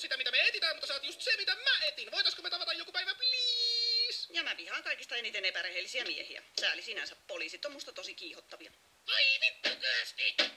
sitä, mitä me etitään, mutta sä oot just se, mitä mä etin. Voitaisko me tavata joku päivä, please? Ja mä vihaan kaikista eniten epärehellisiä miehiä. Sääli sinänsä, poliisit on musta tosi kiihottavia. Ai vittu, Kirsti!